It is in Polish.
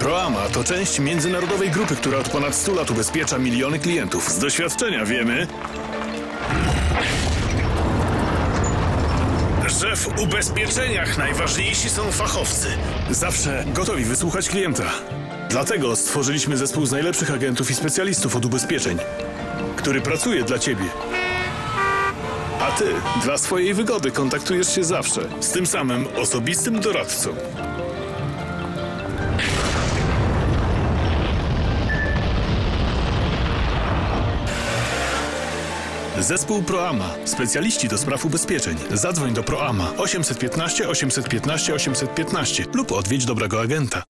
Proama to część międzynarodowej grupy, która od ponad 100 lat ubezpiecza miliony klientów. Z doświadczenia wiemy, że w ubezpieczeniach najważniejsi są fachowcy. Zawsze gotowi wysłuchać klienta. Dlatego stworzyliśmy zespół z najlepszych agentów i specjalistów od ubezpieczeń, który pracuje dla ciebie. A ty dla swojej wygody kontaktujesz się zawsze z tym samym osobistym doradcą. Zespół Proama. Specjaliści do spraw ubezpieczeń. Zadzwoń do Proama 815 815 815 lub odwiedź dobrego agenta.